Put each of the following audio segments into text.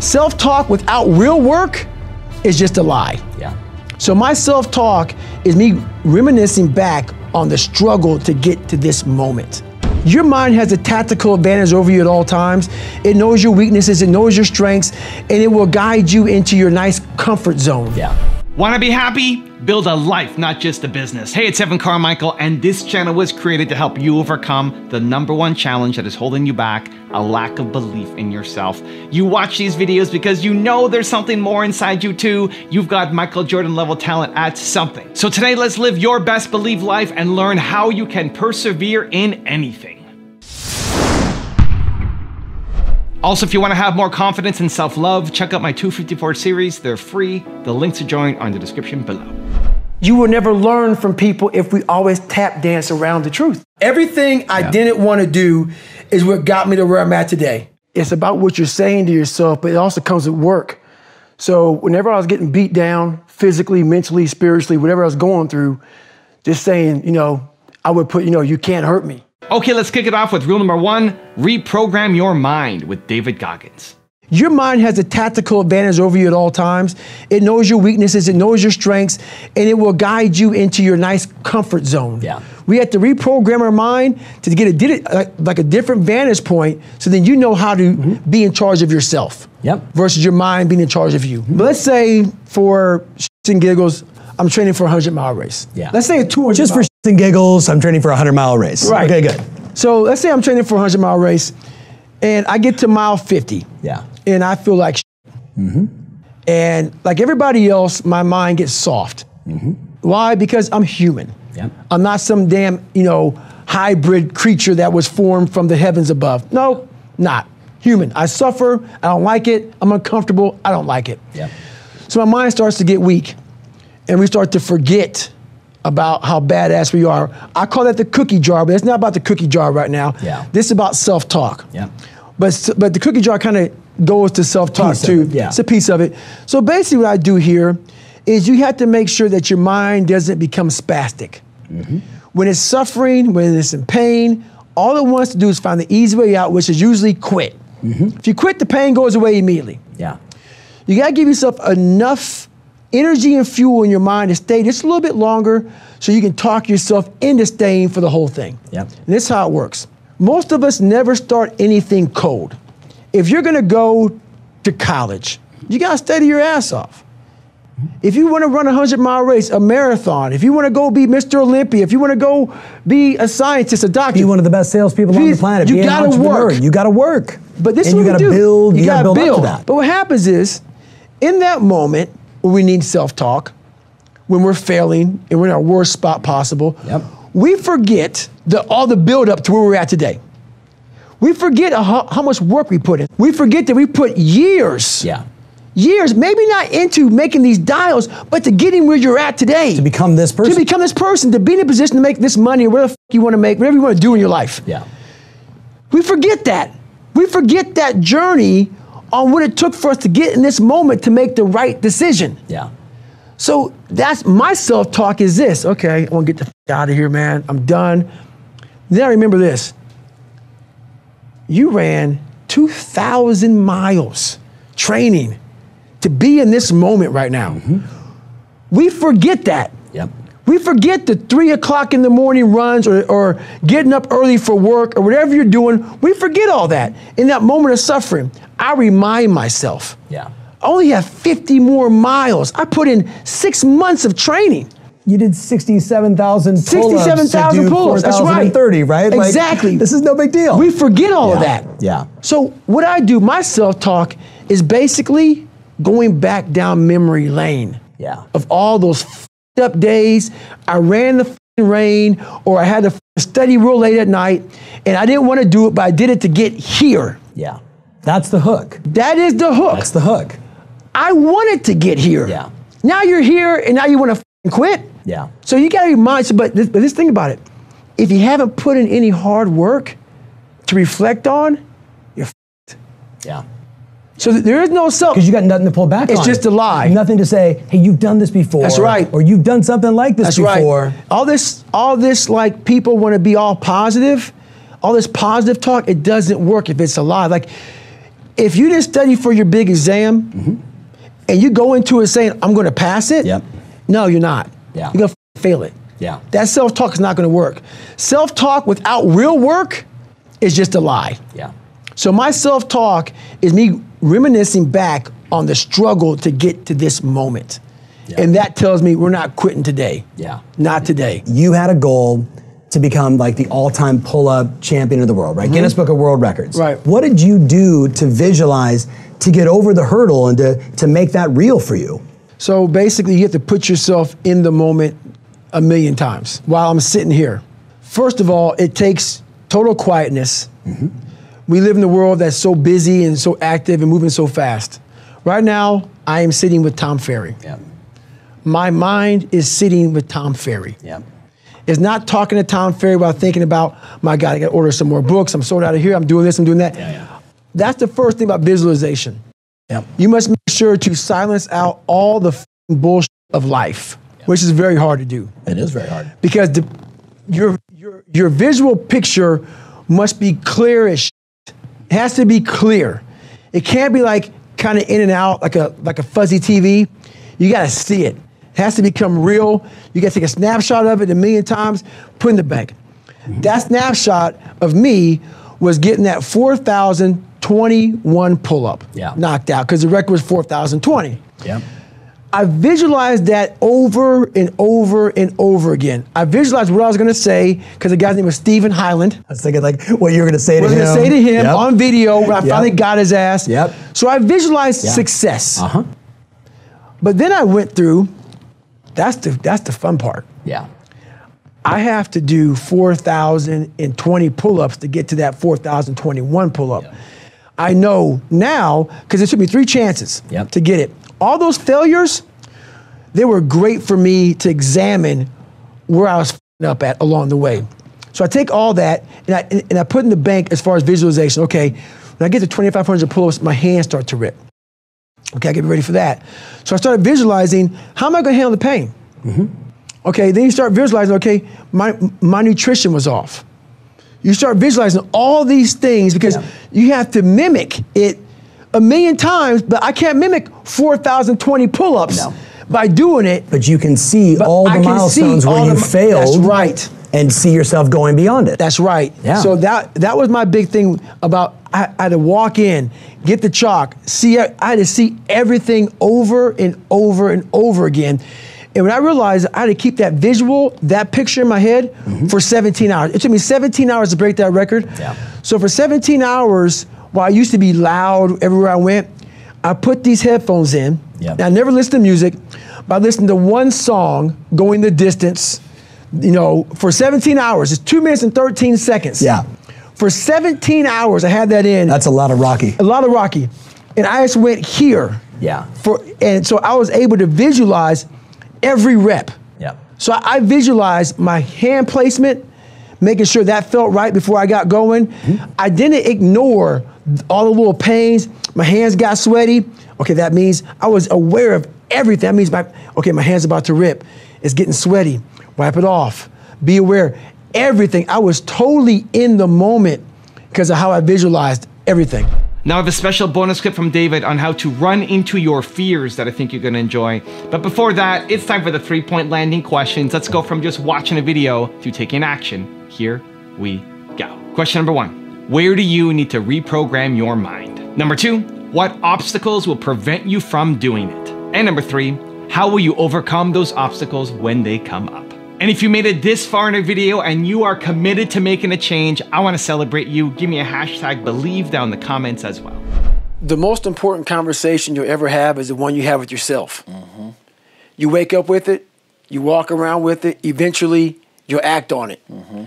Self talk without real work is just a lie. Yeah. So my self talk is me reminiscing back on the struggle to get to this moment. Your mind has a tactical advantage over you at all times. It knows your weaknesses, it knows your strengths, and it will guide you into your nice comfort zone. Yeah. Want to be happy? Build a life, not just a business. Hey, it's Evan Carmichael, and this channel was created to help you overcome the number one challenge that is holding you back a lack of belief in yourself. You watch these videos because you know there's something more inside you, too. You've got Michael Jordan level talent at something. So today, let's live your best believe life and learn how you can persevere in anything. Also, if you want to have more confidence and self love, check out my 254 series. They're free. The links to join are in the description below. You will never learn from people if we always tap dance around the truth. Everything I didn't want to do is what got me to where I'm at today. It's about what you're saying to yourself, but it also comes with work. So whenever I was getting beat down physically, mentally, spiritually, whatever I was going through, just saying, you know, I would put, you know, you can't hurt me. Okay, let's kick it off with rule number one reprogram your mind with David Goggins. Your mind has a tactical advantage over you at all times. It knows your weaknesses, it knows your strengths, and it will guide you into your nice comfort zone. Yeah. We have to reprogram our mind to get a like, uh, like a different vantage point so then you know how to mm-hmm. be in charge of yourself. Yep. Versus your mind being in charge of you. But let's say for shits and giggles, I'm training for a 100 mile race. Yeah. Let's say a 200 Just for mile- shits and giggles, I'm training for a 100 mile race. Right. Okay, good. So let's say I'm training for a 100 mile race and I get to mile 50 Yeah. And I feel like shit. And like everybody else, my mind gets soft. Mm-hmm. Why? Because I'm human. Yep. I'm not some damn, you know, hybrid creature that was formed from the heavens above. No, not. Human. I suffer. I don't like it. I'm uncomfortable. I don't like it. Yep. So my mind starts to get weak, and we start to forget about how badass we are. I call that the cookie jar, but it's not about the cookie jar right now. Yeah. This is about self-talk. Yeah. But but the cookie jar kind of goes to self-talk too. it, yeah. It's a piece of it. So basically, what I do here is you have to make sure that your mind doesn't become spastic. Mm-hmm. When it's suffering, when it's in pain, all it wants to do is find the easy way out, which is usually quit. Mm-hmm. If you quit, the pain goes away immediately. Yeah. You gotta give yourself enough energy and fuel in your mind to stay just a little bit longer so you can talk yourself into staying for the whole thing. Yep. And this is how it works. Most of us never start anything cold. If you're gonna go to college, you gotta study your ass off. If you wanna run a 100 mile race, a marathon, if you wanna go be Mr. Olympia, if you wanna go be a scientist, a doctor, Be one of the best salespeople on the planet. you Be gotta work. You got to work. But this and is you what we gotta do. build. You, got to gotta build, up to that. But what happens is, in that moment when we need self-talk, when we're failing and we're in our worst spot possible, Yep. We forget the, all the build-up to where we're at today. We forget how, how much work we put in. We forget that we put years, Yeah. years, maybe not into making these dials, but to getting where you're at today. to become this person. to become this person, to be in a position to make this money or whatever you want to make, whatever you want to do in your life. Yeah. We forget that. We forget that journey on what it took for us to get in this moment to make the right decision. Yeah. So that's my self talk is this. Okay, I want to get the f- out of here, man. I'm done. Then I remember this. You ran 2,000 miles training to be in this moment right now. Mm-hmm. We forget that. Yep. We forget the three o'clock in the morning runs or, or getting up early for work or whatever you're doing. We forget all that. In that moment of suffering, I remind myself Yeah. I only have 50 more miles. I put in six months of training. you did 67,000 pull-ups 67,000 to pull-ups, that's right. 4,030, right? Like, Exactly. this is no big deal. We forget all of that. Yeah. So what I do, my self-talk is basically going back down memory lane. Yeah. Of all those f***ed up days, I ran the f***ing rain, or I had to f- study real late at night, and I didn't want to do it, but I did it to get here. Yeah. That's the hook. That is the hook. That's the hook. I wanted to get here. Yeah. Now you're here, and now you want to quit. Yeah. So you got to remind. So, but this, but this thing about it, if you haven't put in any hard work to reflect on, you're. F- Yeah. so there is no self. Because you got nothing to pull back It's on. just a lie. Nothing to say, hey, you've done this before. That's right. Or you've done something like this That's before. right. All this, all this, like people want to be all positive. All this positive talk, it doesn't work if it's a lie. Like if you didn't study for your big exam mm-hmm. And you go into it saying, I'm going to pass it, Yep. no, you're not. Yeah. You're going to fail it. Yeah. That self talk is not going to work. Self talk without real work is just a lie. Yeah. So my self talk is me reminiscing back on the struggle to get to this moment. Yeah. And that tells me we're not quitting today. Yeah. Not today. You had a goal to become like the all-time pull-up champion of the world, right? Guinness Book of World Records. Mm-hmm. Right. What did you do to visualize to get over the hurdle and to, to make that real for you? So basically, you have to put yourself in the moment a million times while I'm sitting here. First of all, it takes total quietness. We live in a world that's so busy and so active and moving so fast. Right now, I am sitting with Tom Ferry. Yeah. My mind is sitting with Tom Ferry. Yeah. It's not talking to Tom Ferry while thinking about, my God, I got to order some more books. I'm sold out of here. I'm doing this. I'm doing that. yeah. yeah. That's the first thing about visualization. Yeah. You must make sure to silence out all the bullshit of life, which is very hard to do It is very hard. because the, your, your, your visual picture must be clear as shit. It has to be clear. It can't be like kind of in and out like a, like a fuzzy TV. You got to see it. It has to become real. You got to take a snapshot of it a million times, put in the bank. That snapshot of me was getting that 4,021 pull up Yeah. knocked out because the record was 4,020. Yeah. I visualized that over and over and over again. I visualized what I was going to say because the guy's name was Stephen Hyland. I was thinking like what you were going to say to I him. was going to say to him Yep. on video when I Yep. finally got his ass. Yep. So I visualized success. Uh-huh. But then I went through. That's the that's the fun part. Yeah. I have to do 4,020 pull-ups to get to that 4,021 pull-up. I know now because it took me three chances Yep. to get it. All those failures, they were great for me to examine where I was up at along the way. So I take all that and I, and I put in the bank as far as visualization. Okay, when I get to 2,500 pull-ups, my hands start to rip. Okay, I get ready for that. So I started visualizing how am I going to handle the pain? Mm-hmm. Okay, then you start visualizing, okay, my, my nutrition was off. You start visualizing all these things because Yeah. you have to mimic it a million times, but I can't mimic 4,020 pull ups No. by doing it. But you can see But all the I can see milestones where you the- failed. That's right. And see yourself going beyond it. That's right. Yeah. So that that was my big thing about I, I had to walk in, get the chalk, see I had to see everything over and over and over again. And when I realized I had to keep that visual, that picture in my head for 17 hours. It took me 17 hours to break that record. Mm-hmm. Yeah. So for 17 hours, while I used to be loud everywhere I went, I put these headphones in. Yeah. I never listened to music, but I listened to one song, Going the Distance, you know, for 17 hours. It's two minutes and 13 seconds. Yeah. For 17 hours, I had that in. That's a lot of Rocky. a lot of Rocky. And I just went here. Yeah. For and so I was able to visualize every rep. Yeah. So I, I visualized my hand placement, making sure that felt right before I got going. Mm-hmm. I didn't ignore all the little pains. My hands got sweaty. Okay, that means I was aware of everything. That means my okay, my hand's about to rip. It's getting sweaty. Wipe it off. Be aware. Everything. I was totally in the moment because of how I visualized everything. Now I have a special bonus clip from David on how to run into your fears that I think you're gonna enjoy. But before that, it's time for the three point landing questions. Let's go from just watching a video to taking action. Here we go. Question number one Where do you need to reprogram your mind? Number two, what obstacles will prevent you from doing it? And number three, how will you overcome those obstacles when they come up? And if you made it this far in a video and you are committed to making a change, I wanna celebrate you. Give me a hashtag believe down in the comments as well. the most important conversation you'll ever have is the one you have with yourself. Mm-hmm. You wake up with it, you walk around with it, eventually you'll act on it. Mm-hmm.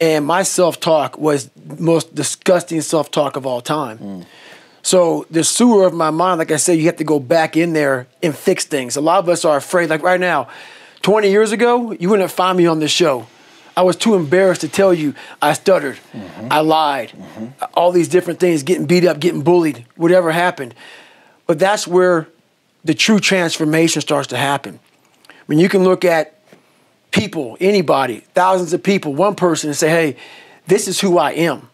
And my self talk was most disgusting self talk of all time. Mm. So the sewer of my mind, like I said, you have to go back in there and fix things. A lot of us are afraid. Like right now, 20 years ago, you wouldn't find me on this show. I was too embarrassed to tell you I stuttered, mm-hmm. I lied, mm-hmm. all these different things, getting beat up, getting bullied, whatever happened. But that's where the true transformation starts to happen. When you can look at people, anybody, thousands of people, one person, and say, hey, this is who I am.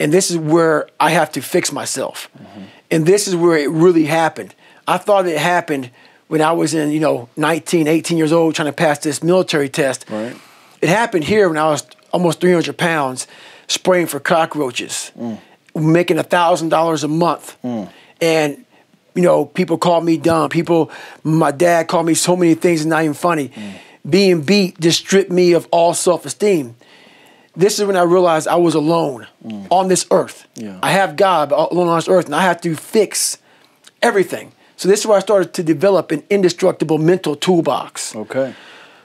And this is where I have to fix myself. Mm-hmm. And this is where it really happened. I thought it happened when I was in, you know, 19, 18 years old trying to pass this military test. Right. It happened here when I was almost 300 pounds spraying for cockroaches, mm. making $1,000 a month. Mm. And, you know, people called me dumb. People, my dad called me so many things, it's not even funny. Mm. Being beat just stripped me of all self esteem. This is when I realized I was alone on this earth. Yeah. I have God, but alone on this earth, and I have to fix everything. So this is where I started to develop an indestructible mental toolbox. Okay.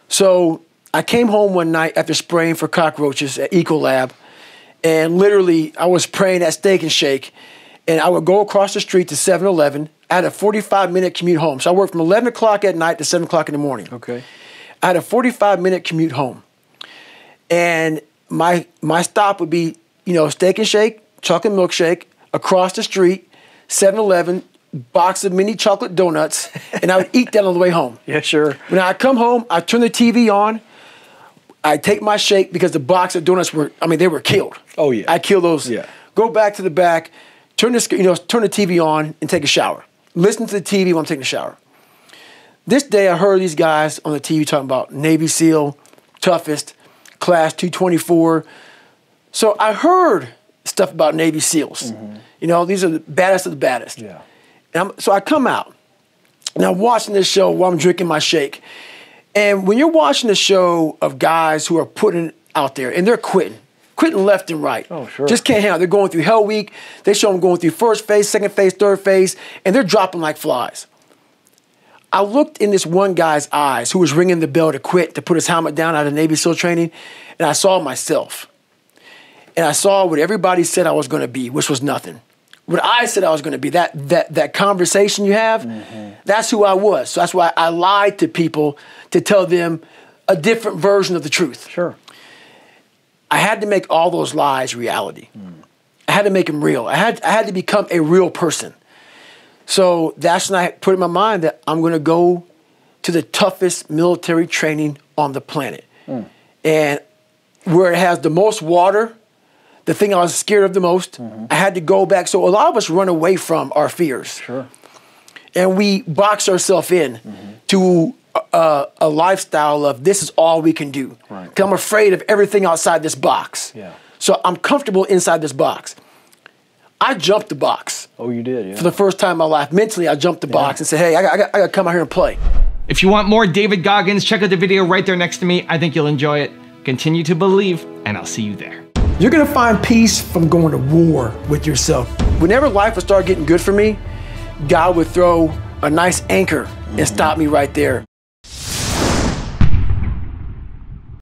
So I came home one night after spraying for cockroaches at Ecolab, and literally I was praying at Steak and Shake, and I would go across the street to 7-Eleven. I had a 45 minute commute home. So I worked from 11 o'clock at night to 7 o'clock in the morning. Okay. I had a 45 minute commute home. And my my stop would be, you know, steak and shake, chocolate milkshake, across the street, 7-Eleven, box of mini chocolate donuts, and I would eat that on the way home. Yeah, sure. When I come home, I turn the TV on. I take my shake because the box of donuts were, I mean, they were killed. Oh, yeah. I kill those. Yeah. Go back to the back, turn this, you know, turn the TV on and take a shower. Listen to the TV while I'm taking a shower. This day, I heard these guys on the TV talking about Navy SEAL, toughest, class 224. So I heard stuff about Navy SEALs. Mm-hmm. You know, these are the baddest of the baddest. Yeah. So I come out and I'm watching this show while I'm drinking my shake. And when you're watching the show of guys who are putting out there and they're quitting, quitting left and right. Oh, sure. Just can't handle. it. They're going through Hell Week. They show them going through first phase, second phase, third phase, and they're dropping like flies. I looked in this one guy's eyes who was ringing the bell to quit, to put his helmet down out of Navy SEAL training, and I saw myself. And I saw what everybody said I was going to be, which was nothing. What I said I was going to be, that, that, that conversation you have, mm-hmm. that's who I was. So that's why I lied to people to tell them a different version of the truth. Sure. I had to make all those lies reality. Mm. I had to make them real. I had, I had to become a real person. So that's when I put in my mind that I'm going to go to the toughest military training on the planet. Mm. And where it has the most water, the thing I was scared of the most, mm-hmm. I had to go back. So a lot of us run away from our fears. Sure. And we box ourselves in mm-hmm. to a, a lifestyle of this is all we can do. Right. 'Cause I'm afraid of everything outside this box. Yeah. So I'm comfortable inside this box. I jumped the box Oh, you did, yeah. for the first time in my life. Mentally, I jumped the box and said, hey, I I, I got to come out here and play. If you want more David Goggins, check out the video right there next to me. I think you'll enjoy it. Continue to believe, and I'll see you there. You're to find peace from going to war with yourself. Whenever life would start getting good for me, God would throw a nice anchor and stop me right there.